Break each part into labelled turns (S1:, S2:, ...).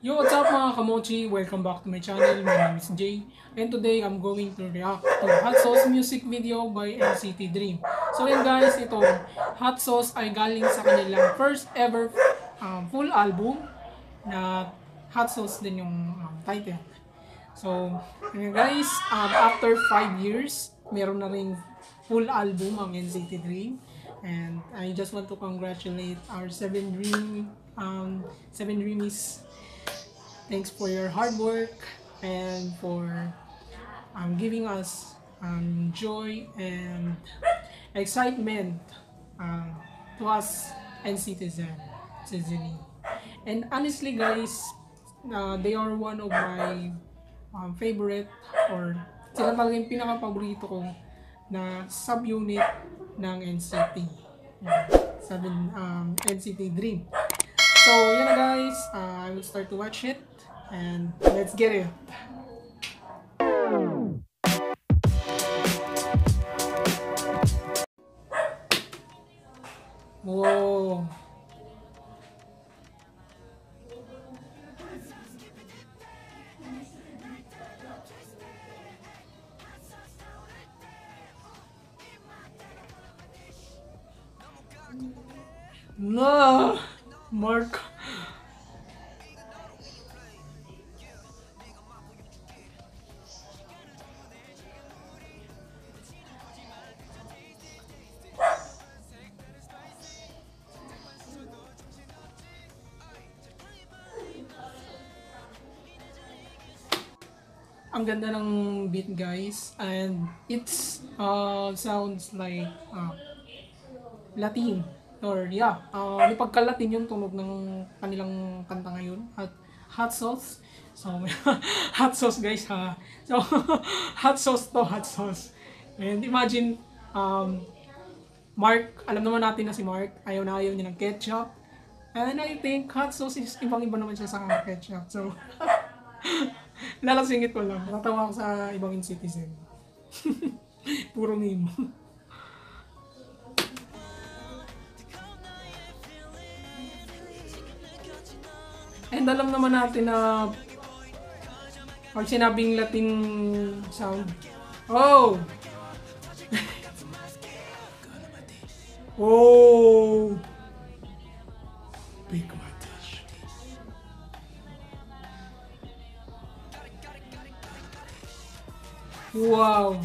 S1: Yo, what's up mga kamochi? Welcome back to my channel. My name is Jay. And today, I'm going to react to Hot Sauce music video by NCT Dream. So yun guys, ito, Hot Sauce ay galing sa kanilang first ever um, full album na Hot Sauce din yung um, title. So, yun guys, um, after 5 years, meron na ring full album ang NCT Dream. And I just want to congratulate our Seven Dream, um, Seven Dreamies Thanks for your hard work and for um, giving us um, joy and excitement um, to us and citizen, citizen. And honestly, guys, uh, they are one of my um, favorite or sila talaga yung pinaka-paborito ko na subunit ng NCT. Yeah, seven, um, NCT Dream. So, yun na guys. Uh, I will start to watch it. And let's get it. Whoa. No, Mark. Ang ganda ng beat guys. And it's uh, sounds like uh, Latin. Or yeah uh, may pagka-Latin yung tunog ng kanilang kanta ngayon. At hot sauce. So hot sauce guys ha. So hot sauce to hot sauce. And imagine um, Mark alam naman natin na si Mark ayaw na ayaw niya ng ketchup. And I think hot sauce is ibang iba naman siya sa ketchup. So Lalasingit ko lang. Natawa ako sa ibang in-citizen. Puro meme. And alam naman natin na pag sinabing Latin sound, oh! oh! Wow!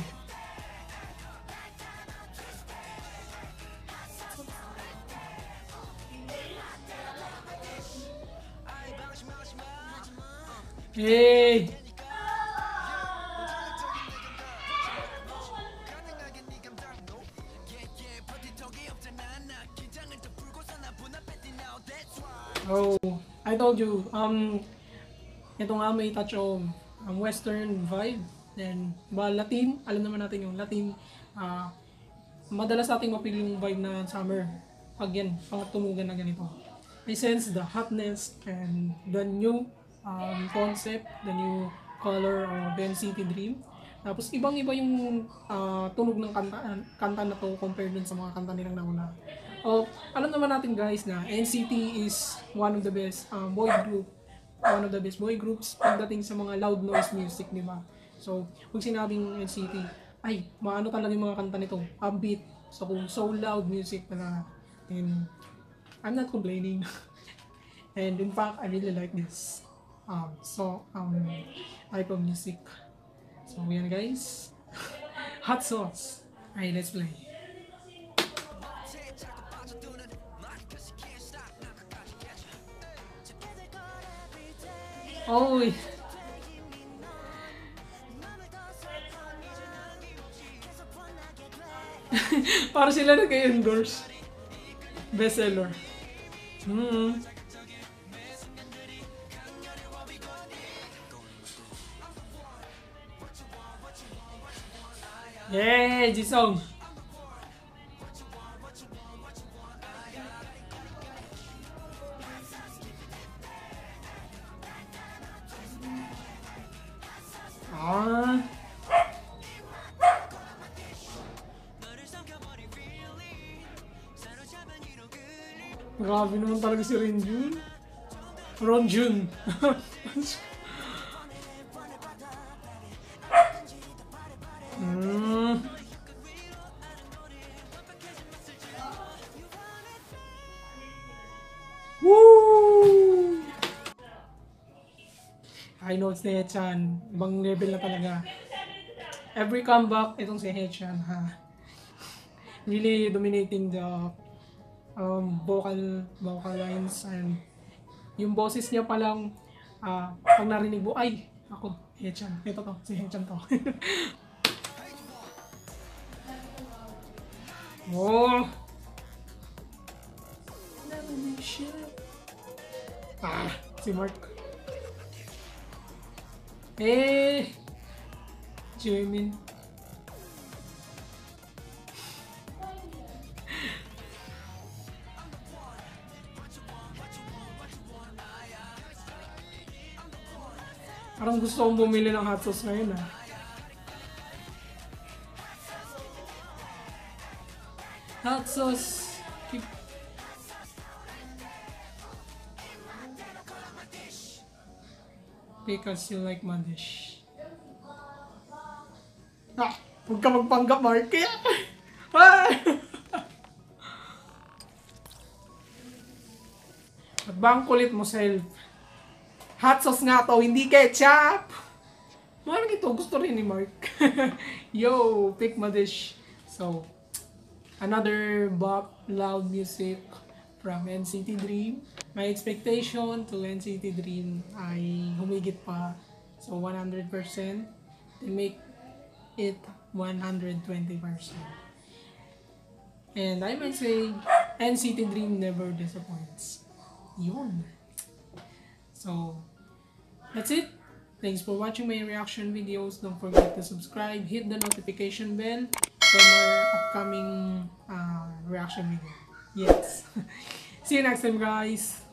S1: Hey! Oh, I told you, um, ito nga may touch of um, western vibe Then, ba Latin, alam naman natin yung Latin, uh, madalas nating mapili yung vibe na summer. Pag yan, pangtumugan na ganito. I sense the hotness and the new um, concept, the new color of the NCT Dream. Tapos ibang-iba yung uh, tunog ng kanta, kanta na to compared dun sa mga kanta nilang nauna. Oh, alam naman natin guys na NCT is one of the best um, boy group, one of the best boy groups pagdating sa mga loud noise music, di ba? So, kung sinabing NCT, ay, maano talaga yung mga kanta nito, upbeat, so kung so loud music na, and I'm not complaining. and in fact, I really like this um, so, um, type of music. So, yan guys. Hot sauce. Ay, let's play. Oh, Para sila nag-endorse. Bestseller. Hmm. Yay! Jisong! Grabe naman talaga si Renjun. Ron Jun. mm. Woo! I know it's si Hechan. Ibang level na talaga. Every comeback, itong si Hechan, ha. Really dominating the um, vocal vocal lines and yung boses niya pa lang ah, pag narinig mo, ay, ako, Hechan. Ito to, si Hechan to. oh! Ah, si Mark. Eh! Jimin. Parang gusto kong bumili ng hot sauce ngayon ah. Hot sauce. Keep... Because you like my dish. Ah! Huwag ka magpanggap, Mark. Ah! At ba ang kulit mo, self? Hot sauce nga to, hindi ketchup! Parang ito, gusto rin ni Mark. Yo, pick my dish. So, another bop, loud music from NCT Dream. My expectation to NCT Dream ay humigit pa. So, 100%. They make it 120%. And I might say, NCT Dream never disappoints. Yun. So, that's it. Thanks for watching my reaction videos. Don't forget to subscribe, hit the notification bell for more upcoming uh, reaction video. Yes. See you next time, guys.